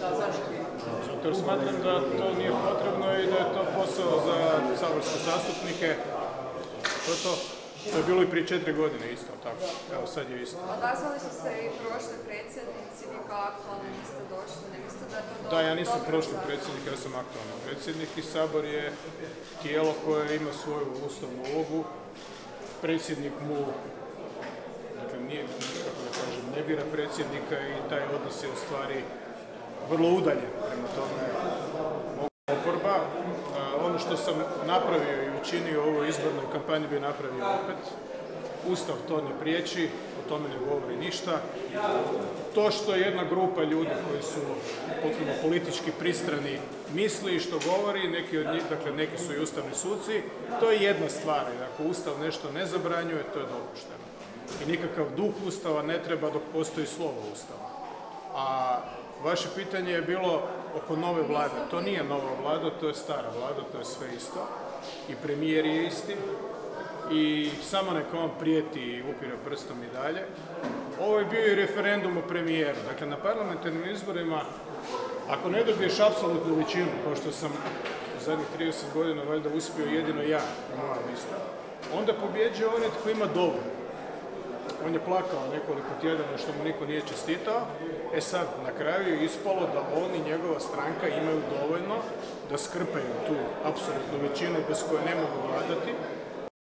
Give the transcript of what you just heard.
Da, zašto? Zato smatram da to nije potrebno i da je to posao za saborske zastupnike. To je to. To je bilo i prije četiri godine isto, tako. Evo sad je isto. Odazvali su se i prošli predsjednici, vi kao aktualni niste došli, ne mislite da je to dobro? Da, ja nisam prošli predsjednik, ja sam aktualni predsjednik i Sabor je tijelo koje ima svoju ustavnu ulogu. Predsjednik mu, dakle, nije, kako da kažem, ne bira predsjednika i taj odnos je u stvari vrlo udaljen. Prema tome, oporba. Ono što sam napravio i učinio u ovoj izbornoj kampanji bi napravio opet. Ustav to ne priječi, o tome ne govori ništa. To što jedna grupa ljudi koji su potpuno politički pristrani misli i što govori, neki od njih, dakle neki su i ustavni suci, to je jedna stvar. Ako Ustav nešto ne zabranjuje, to je dopušteno. I nikakav duh Ustava ne treba dok postoji slovo Ustava. A vaše pitanje je bilo oko nove vlade. To nije nova vlada, to je stara vlada, to je sve isto. I premijer je isti. I samo neka on prijeti i upire prstom i dalje. Ovo je bio i referendum o premijeru. Dakle, na parlamentarnim izborima, ako ne dobiješ apsolutnu većinu, kao što sam u zadnjih 30 godina valjda uspio jedino ja moja lista, onda pobjeđuje onaj tko ima dovoljno. On je plakao nekoliko tjedana što mu niko nije čestitao. E sad, na kraju je ispalo da on i njegova stranka imaju dovoljno da skrpaju tu apsolutnu većinu bez koje ne mogu vladati